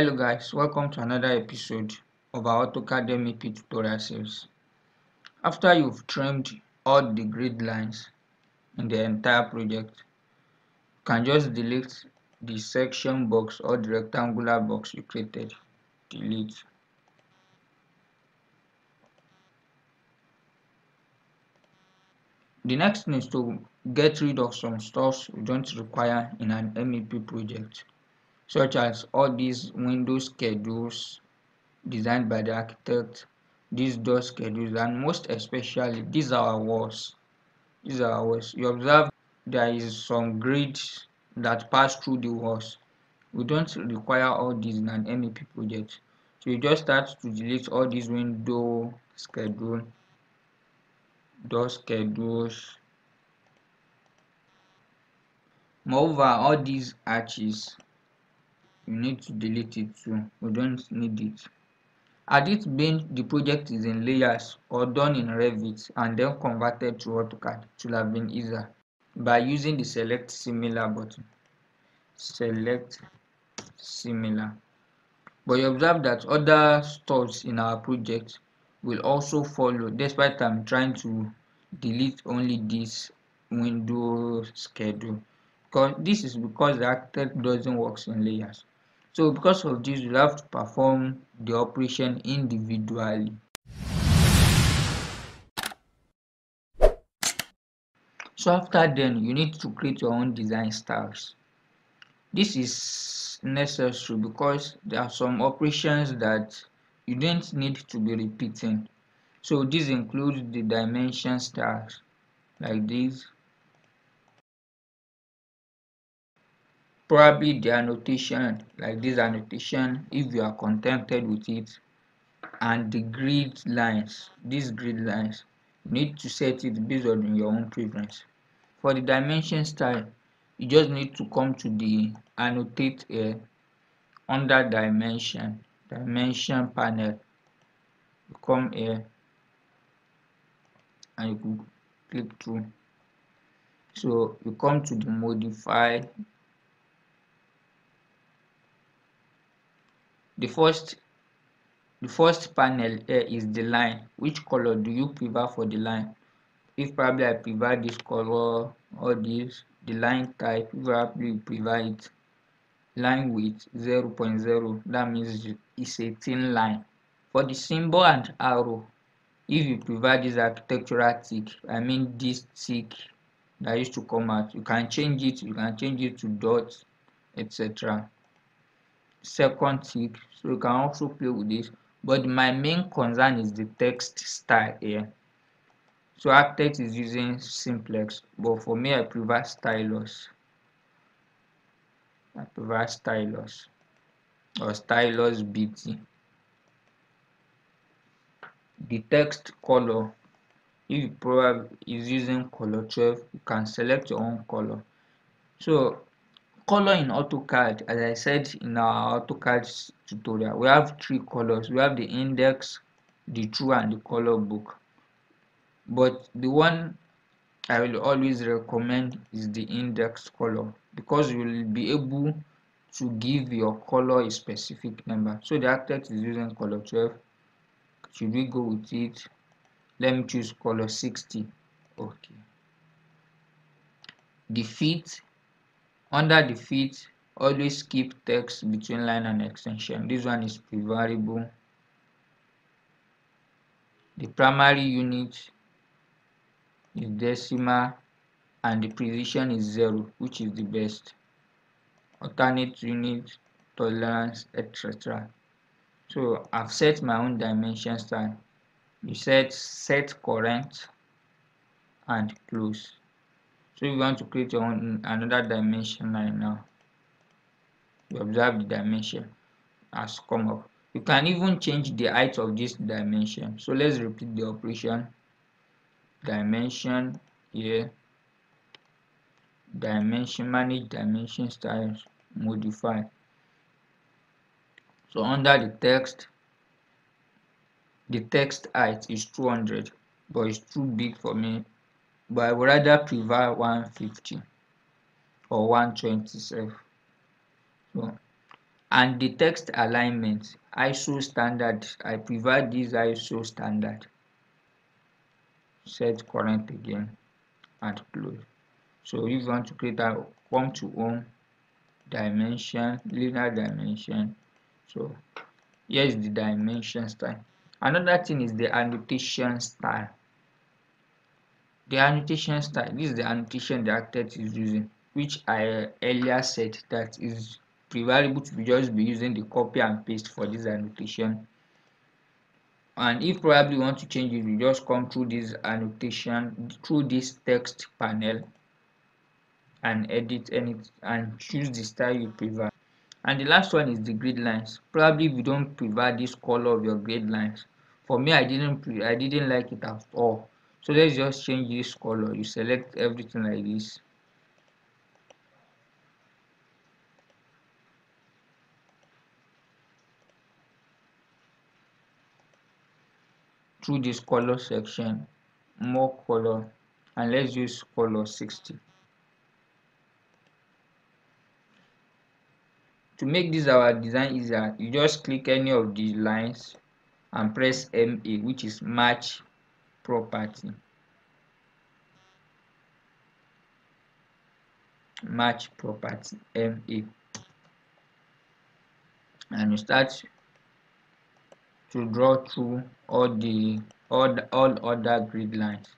Hello guys, welcome to another episode of our AutoCAD MEP tutorial series. After you've trimmed all the grid lines in the entire project, you can just delete the section box or the rectangular box you created. Delete. The next thing is to get rid of some stuff you don't require in an MEP project such as all these window schedules designed by the architect, these door schedules, and most especially these are our walls. These are our walls. You observe there is some grids that pass through the walls. We don't require all these in an MEP project. So you just start to delete all these window schedule, door schedules. Moreover, all these arches you need to delete it too. We don't need it. At it been the project is in layers or done in revit and then converted to AutoCAD it would have been easier by using the select similar button. Select similar. But you observe that other stuffs in our project will also follow despite I'm trying to delete only this window schedule. Because this is because the architect doesn't work in layers so because of this, you have to perform the operation individually. So after then, you need to create your own design styles. This is necessary because there are some operations that you don't need to be repeating. So this includes the dimension styles like this probably the annotation like this annotation if you are contented with it and the grid lines these grid lines you need to set it based on your own preference. For the dimension style you just need to come to the annotate here under dimension dimension panel. You come here and you click through. So you come to the modify the first the first panel here is the line. Which color do you prefer for the line? If probably i prefer this color or this the line type probably prefer line width 0 0.0 that means it's a thin line. For the symbol and arrow if you prefer this architectural tick i mean this tick that used to come out you can change it you can change it to dots etc second tick so you can also play with this. But my main concern is the text style here. So architect is using simplex but for me i prefer stylus. I prefer stylus or stylus bt the text color if you probably is using color 12 you can select your own color. So color in AutoCAD, as I said in our AutoCAD tutorial, we have three colors. We have the index, the true, and the color book. But the one I will always recommend is the index color because you will be able to give your color a specific number. So the architect is using color 12. Should we go with it? Let me choose color 60. Okay. The fit under the fit always keep text between line and extension. This one is pre-variable the primary unit is decimal and the precision is zero which is the best. Alternate unit tolerance etc so i've set my own dimension style you set set current and close so you want to create your own another dimension right now you observe the dimension has come up. You can even change the height of this dimension. So let's repeat the operation. Dimension here. Dimension manage dimension styles modify. So under the text the text height is 200 but it's too big for me but I would rather prefer 150 or 127 so and the text alignment ISO standard I prefer this ISO standard. Set current again and close. So if you want to create a come to home dimension linear dimension so here is the dimension style. Another thing is the annotation style the annotation style this is the annotation the architect is using which i earlier said that is preferable to just be using the copy and paste for this annotation. And if probably want to change it you just come through this annotation through this text panel and edit any and choose the style you prefer. And the last one is the grid lines. Probably if you don't prefer this color of your grid lines. For me i didn't i didn't like it at all so let's just change this color. You select everything like this. Through this color section more color and let's use color 60 to make this our design easier you just click any of these lines and press MA which is match property. Match property MA and you start to draw through all the all, the, all other grid lines